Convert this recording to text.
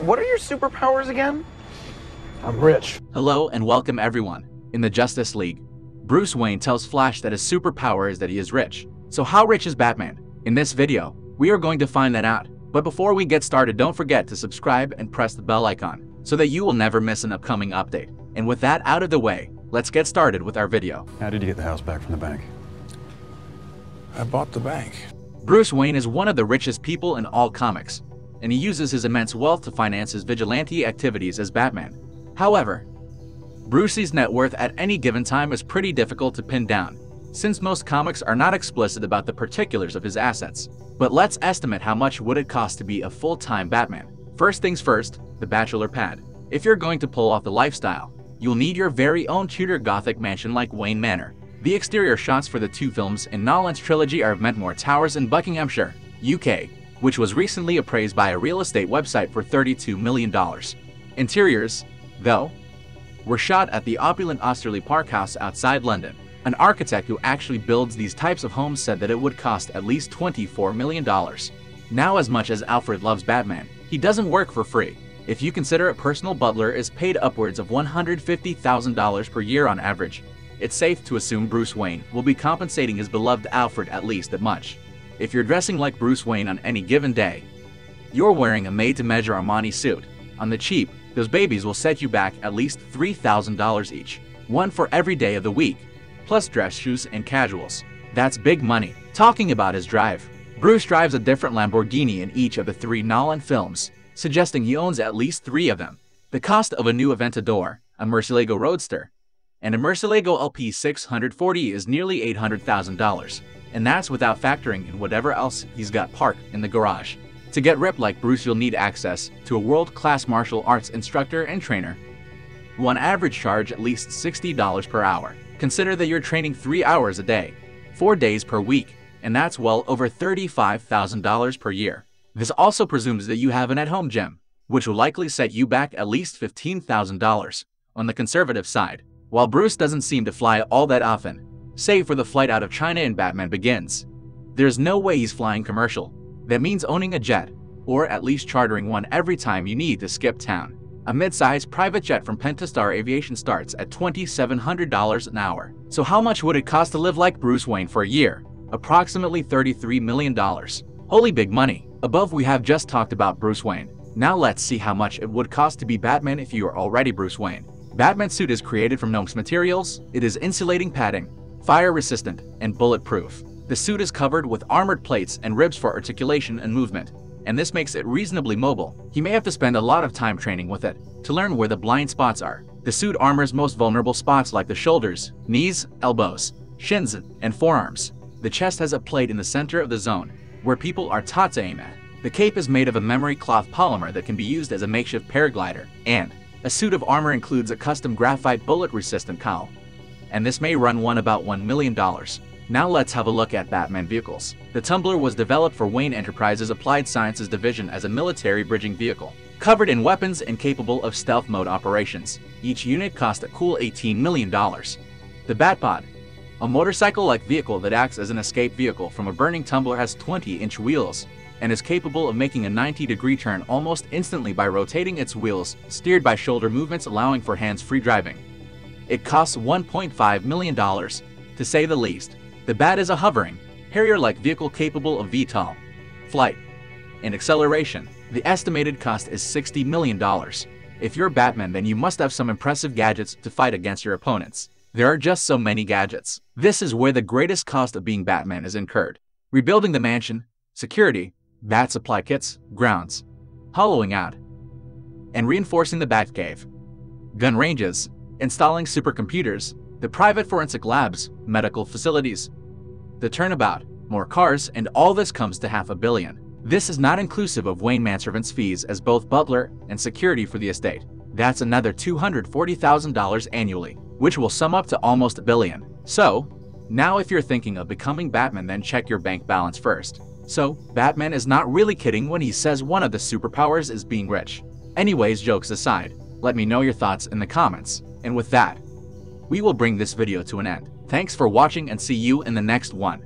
what are your superpowers again? I'm rich. Hello and welcome everyone. In the Justice League, Bruce Wayne tells Flash that his superpower is that he is rich. So how rich is Batman? In this video, we are going to find that out. But before we get started, don't forget to subscribe and press the bell icon so that you will never miss an upcoming update. And with that out of the way, let's get started with our video. How did you get the house back from the bank? I bought the bank. Bruce Wayne is one of the richest people in all comics, and he uses his immense wealth to finance his vigilante activities as Batman. However, Bruce's net worth at any given time is pretty difficult to pin down, since most comics are not explicit about the particulars of his assets. But let's estimate how much would it cost to be a full-time Batman. First things first, the bachelor pad. If you're going to pull off the lifestyle, you'll need your very own Tudor Gothic mansion like Wayne Manor. The exterior shots for the two films in Nolan's trilogy are of Mentmore Towers in Buckinghamshire, UK, which was recently appraised by a real estate website for $32 million. Interiors, though, were shot at the opulent Osterley Park House outside London. An architect who actually builds these types of homes said that it would cost at least $24 million. Now as much as Alfred loves Batman, he doesn't work for free. If you consider a personal butler is paid upwards of $150,000 per year on average, it's safe to assume Bruce Wayne will be compensating his beloved Alfred at least that much. If you're dressing like Bruce Wayne on any given day, you're wearing a made-to-measure Armani suit. On the cheap, those babies will set you back at least $3,000 each, one for every day of the week, plus dress shoes and casuals. That's big money. Talking about his drive, Bruce drives a different Lamborghini in each of the three Nolan films, suggesting he owns at least three of them. The cost of a new Aventador, a Murcielago Roadster, and a Murcielago LP 640 is nearly $800,000, and that's without factoring in whatever else he's got parked in the garage. To get ripped like Bruce, you'll need access to a world-class martial arts instructor and trainer who on average charge at least $60 per hour. Consider that you're training 3 hours a day, 4 days per week, and that's well over $35,000 per year. This also presumes that you have an at-home gym, which will likely set you back at least $15,000 on the conservative side. While Bruce doesn't seem to fly all that often, save for the flight out of China in Batman Begins, there's no way he's flying commercial. That means owning a jet, or at least chartering one every time you need to skip town. A mid-sized private jet from Pentastar Aviation starts at $2,700 an hour. So how much would it cost to live like Bruce Wayne for a year? Approximately $33 million. Holy big money. Above we have just talked about Bruce Wayne. Now let's see how much it would cost to be Batman if you are already Bruce Wayne. Batman's suit is created from Nomex materials, it is insulating padding, fire resistant, and bulletproof. The suit is covered with armored plates and ribs for articulation and movement, and this makes it reasonably mobile. He may have to spend a lot of time training with it to learn where the blind spots are. The suit armors most vulnerable spots like the shoulders, knees, elbows, shins, and forearms. The chest has a plate in the center of the zone, where people are taught to aim at. The cape is made of a memory cloth polymer that can be used as a makeshift paraglider, and a suit of armor includes a custom graphite bullet-resistant cowl, and this may run one about $1 million. Now let's have a look at Batman vehicles. The Tumbler was developed for Wayne Enterprises Applied Sciences Division as a military bridging vehicle, covered in weapons and capable of stealth mode operations. Each unit cost a cool $18 million. The Batpod, a motorcycle-like vehicle that acts as an escape vehicle from a burning tumbler has 20-inch wheels and is capable of making a 90-degree turn almost instantly by rotating its wheels, steered by shoulder movements allowing for hands-free driving. It costs $1.5 million, to say the least. The Bat is a hovering, Harrier-like vehicle capable of VTOL, flight, and acceleration. The estimated cost is $60 million. If you're Batman, then you must have some impressive gadgets to fight against your opponents. There are just so many gadgets. This is where the greatest cost of being Batman is incurred. Rebuilding the mansion, security, bat supply kits, grounds, hollowing out, and reinforcing the Batcave, gun ranges, installing supercomputers, the private forensic labs, medical facilities, the turnabout, more cars, and all this comes to half a billion. This is not inclusive of Wayne Manservant's fees as both butler and security for the estate. That's another $240,000 annually, which will sum up to almost a billion. So, now if you're thinking of becoming Batman then check your bank balance first. So, Batman is not really kidding when he says one of the superpowers is being rich. Anyways, jokes aside, let me know your thoughts in the comments. And with that, we will bring this video to an end. Thanks for watching and see you in the next one.